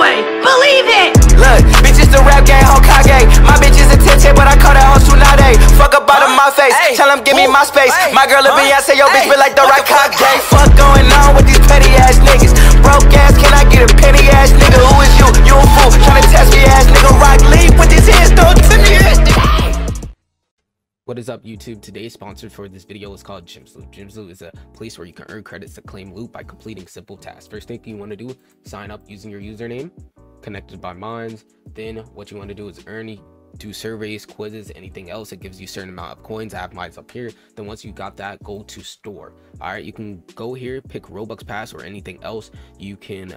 way. Believe it. Look, bitches the rap game, Hokage. My bitch is a tete, but I call that hoe Tsunade. Fuck up out of my face, tell him give me my space. My girl a Beyonce, your bitch feel like the Raikage. Fuck going on with these petty ass niggas. Broke ass, can I get a penny ass nigga? Who is you? You a fool, tryna test me ass nigga. Is up YouTube? Today's sponsor for this video is called Gymsloop. Gymsloop is a place where you can earn credits to claim loot by completing simple tasks. First thing you want to do, sign up using your username, connected by Minds. Then what you want to do is earn do surveys, quizzes, anything else. It gives you a certain amount of coins. I have mine up here. Then once you got that, go to store. All right, you can go here, pick Robux Pass or anything else. You can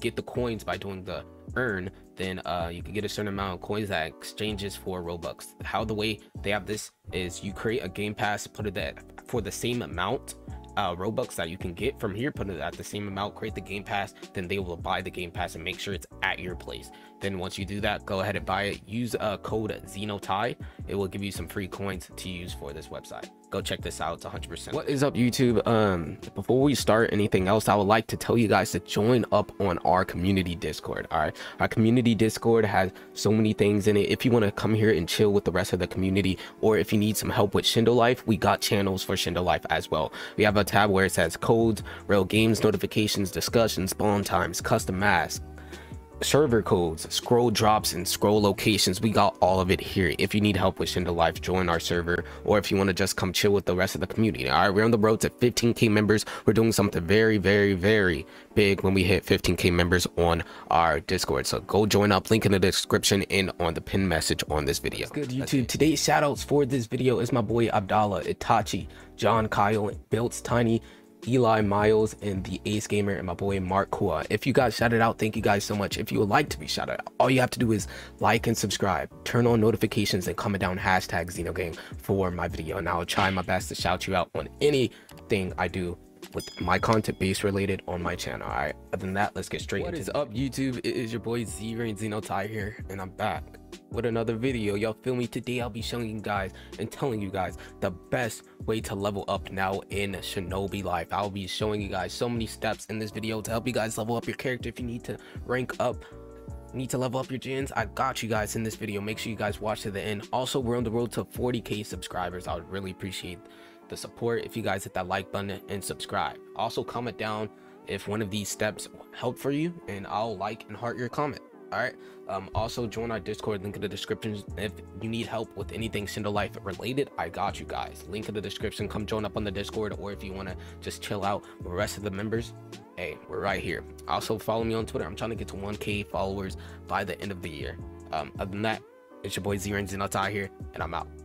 get the coins by doing the earn then uh, you can get a certain amount of coins that exchanges for robux. How the way they have this is you create a game pass put it that for the same amount uh, robux that you can get from here put it at the same amount create the game pass then they will buy the game pass and make sure it's at your place. Then once you do that go ahead and buy it. Use a uh, code xenoty it will give you some free coins to use for this website go check this out it's 100 percent. What is up youtube? Um before we start anything else i would like to tell you guys to join up on our community discord all right? Our community discord has so many things in it. If you want to come here and chill with the rest of the community or if you need some help with shindo life we got channels for shindo life as well. We have a tab where it says codes rellgames notifications discussions spawn times custom masks server codes, scroll drops, and scroll locations. We got all of it here. If you need help with Shindo Life, join our server, or if you want to just come chill with the rest of the community. All right, we're on the road to 15k members. We're doing something very, very, very big when we hit 15k members on our Discord. So go join up. Link in the description and on the pin message on this video. good YouTube. Today's shoutouts for this video is my boy Abdallah, Itachi, John Kyle, Built Tiny, Eli Miles and the Ace Gamer and my boy Mark Kua. If you guys shouted out, thank you guys so much. If you would like to be shouted out, all you have to do is like and subscribe, turn on notifications, and comment down hashtag Xenogang for my video. And I'll try my best to shout you out on anything I do with my content base related on my channel. All right. Other than that, let's get straight. Into it. What is up, YouTube? It is your boy Z Rain XenoTy here, and I'm back with another video. Y'all feel me? Today I'll be showing you guys and telling you guys the best way to level up now in Shinobi Life. I'll be showing you guys so many steps in this video to help you guys level up your character if you need to rank up need to level up your gens i got you guys in this video make sure you guys watch to the end also we're on the road to 40k subscribers i would really appreciate the support if you guys hit that like button and subscribe. Also comment down if one of these steps helped for you and i'll like and heart your comment. All right um also join our discord link in the description if you need help with anything shindo life related i got you guys. Link in the description come join up on the discord or if you want to just chill out with the rest of the members hey we're right here. Also follow me on twitter. I'm trying to get to 1k followers by the end of the year. Um other than that it's your boy z and i here and i'm out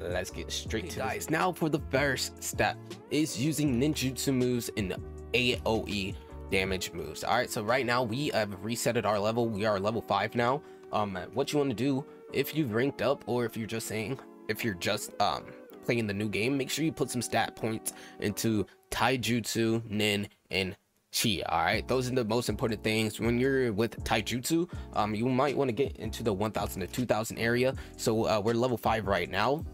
let's get straight to guys now for the first step is using ninjutsu moves in aoe damage moves. All right so right now we have resetted our level. We are level five now. Um what you want to do if you've ranked up or if you're just saying if you're just um playing the new game make sure you put some stat points into taijutsu nin and chi all right? Those are the most important things. When you're with taijutsu um you might want to get into the 1000 to 2000 area. So uh, we're level five right now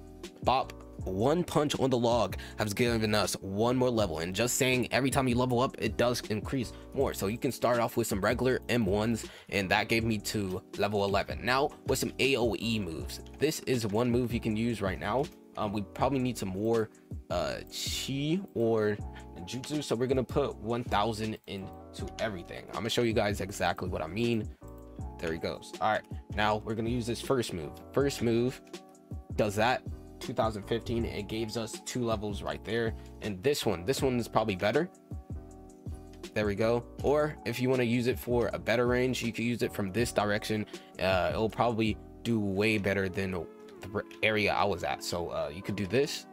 bop one punch on the log has given us one more level. And just saying every time you level up it does increase more. So you can start off with some regular m1s and that gave me to level 11 now with some aoe moves this is one move you can use right now. Um, we probably need some more uh chi or jutsu. So we're gonna put 1000 into everything. I'm gonna show you guys exactly what i mean. There he goes. All right now we're gonna use this first move. First move does that 2015 it gives us two levels right there. And this one this one is probably better. There we go. Or if you want to use it for a better range you could use it from this direction. Uh, it'll probably do way better than the area i was at. So uh, you could do this.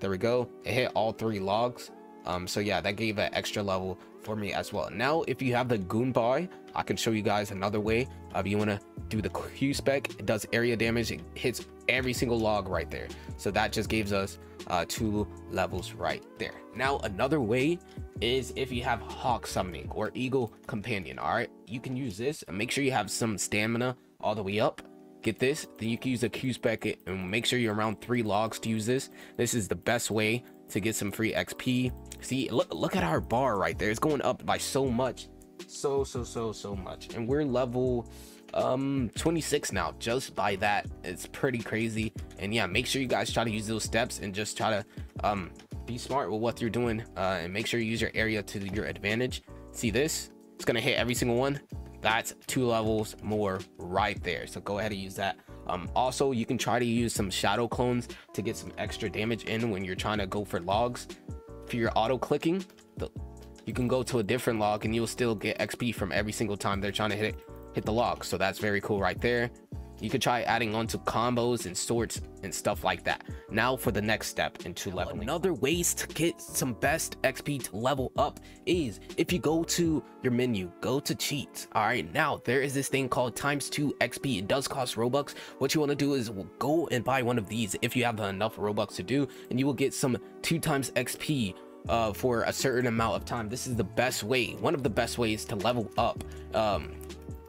There we go. It hit all three logs. Um so yeah that gave an extra level for me as well. Now if you have the Gunbai i can show you guys another way uh, if you want to do the q spec. It does area damage. It hits every single log right there. So that just gives us uh, two levels right there. Now another way is if you have hawk summoning or eagle companion all right? You can use this and make sure you have some stamina all the way up. Get this then you can use a q spec and make sure you're around three logs to use this. This is the best way to get some free xp see look look at our bar right there. It's going up by so much so so so so much. And we're level um 26 now just by that it's pretty crazy. And yeah make sure you guys try to use those steps and just try to um be smart with what you're doing uh, and make sure you use your area to your advantage. See this? It's gonna hit every single one. That's two levels more right there. So go ahead and use that. Um, also you can try to use some shadow clones to get some extra damage in when you're trying to go for logs. For your auto clicking the, you can go to a different log and you'll still get xp from every single time they're trying to hit hit the log so that's very cool right there you could try adding on to combos and swords and stuff like that. Now for the next step into leveling. Another ways to get some best XP to level up is if you go to your menu, go to cheats. All right, now there is this thing called times two XP. It does cost Robux. What you want to do is go and buy one of these if you have enough Robux to do, and you will get some two times XP uh, for a certain amount of time. This is the best way, one of the best ways to level up. Um,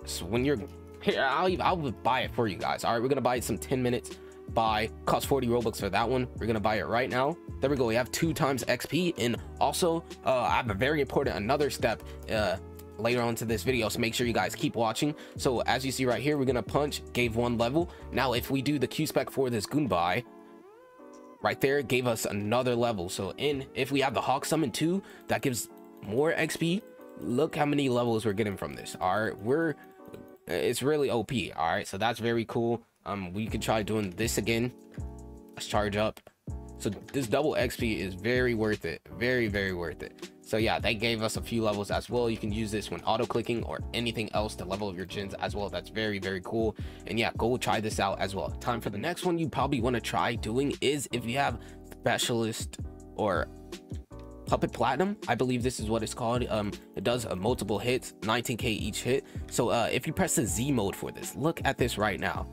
so when you're here, I'll, I'll buy it for you guys. All right, we're gonna buy some 10 minutes buy. Cost 40 robux for that one. We're gonna buy it right now. There we go. We have two times xp and also uh i have a very important another step uh later on to this video. So make sure you guys keep watching. So as you see right here we're gonna punch. Gave one level. Now if we do the q spec for this Gunbai right there gave us another level. So in if we have the hawk summon too that gives more xp look how many levels we're getting from this. All right we're it's really op all right so that's very cool. Um we could try doing this again. Let's charge up. So this double xp is very worth it. Very very worth it. So yeah they gave us a few levels as well. You can use this when auto clicking or anything else to level up your gens as well. That's very very cool. And yeah go try this out as well. Time for the next one you probably want to try doing is if you have specialist or puppet platinum. I believe this is what it's called. Um it does uh, multiple hits 19k each hit. So uh if you press the z mode for this look at this right now.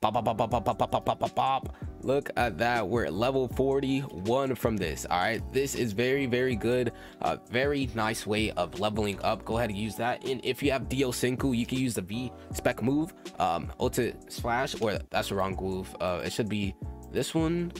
Bop, bop, bop, bop, bop, bop, bop, bop, look at that. We're at level 41 from this. All right. This is very very good. A very nice way of leveling up. Go ahead and use that. And if you have dio senku you can use the v spec move um ulti slash or that's the wrong move. Uh it should be this one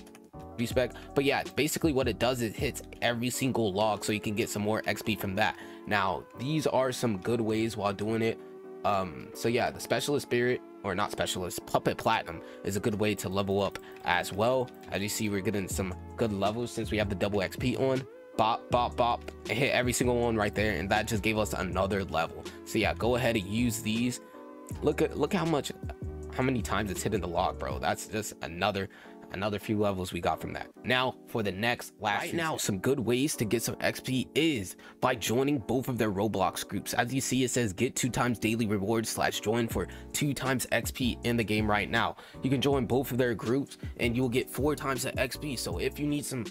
spec but yeah basically what it does is hits every single log so you can get some more xp from that. Now these are some good ways while doing it. Um so yeah the specialist spirit or not specialist puppet platinum is a good way to level up as well. As you see we're getting some good levels since we have the double xp on. Bop bop bop and hit every single one right there and that just gave us another level. So yeah go ahead and use these. Look at look how much how many times it's hitting the log bro. That's just another another few levels we got from that. Now for the next last right now. some good ways to get some xp is by joining both of their roblox groups. As you see it says get two times daily rewards slash join for two times xp in the game right now. You can join both of their groups and you will get four times the xp so if you need some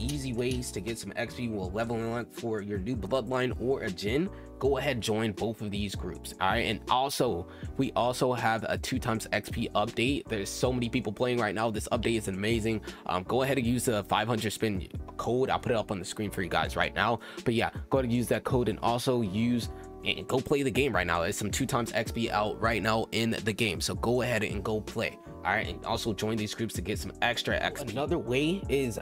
easy ways to get some xp while leveling up for your new bloodline or a gen go ahead join both of these groups all right? And also we also have a two times xp update. There's so many people playing right now. This update is amazing. Um, go ahead and use the 500 spin code. I'll put it up on the screen for you guys right now. But yeah go ahead and use that code and also use and go play the game right now. There's some two times xp out right now in the game. So go ahead and go play all right? And also join these groups to get some extra xp another way is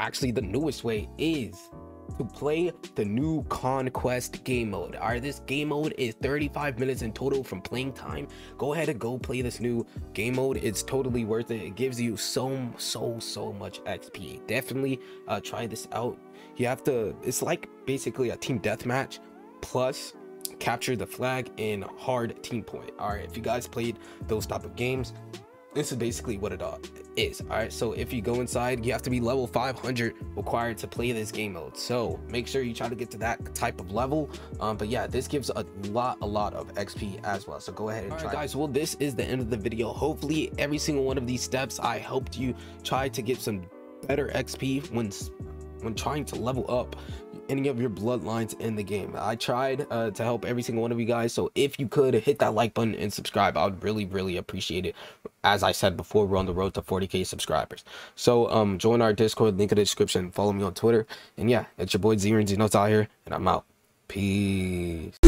actually the newest way is to play the new conquest game mode. All right this game mode is 35 minutes in total from playing time. Go ahead and go play this new game mode. It's totally worth it. It gives you so so so much xp definitely uh try this out. You have to it's like basically a team deathmatch plus capture the flag in hard team point. All right if you guys played those type of games this is basically what it all is all right? So if you go inside you have to be level 500 required to play this game mode. So make sure you try to get to that type of level. Um but yeah this gives a lot a lot of xp as well. So go ahead and all try. right, guys well this is the end of the video. Hopefully every single one of these steps i helped you try to get some better xp when when trying to level up any of your bloodlines in the game i tried uh, to help every single one of you guys so if you could hit that like button and subscribe i would really really appreciate it as i said before we're on the road to 40k subscribers so um join our discord link in the description follow me on twitter and yeah it's your boy z Notes out here and i'm out Peace.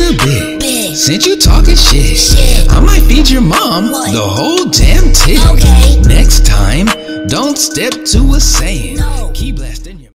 Since you talking shit, shit, I might feed your mom what? the whole damn tip. Okay. Next time, don't step to a saying. No. Keep blasting.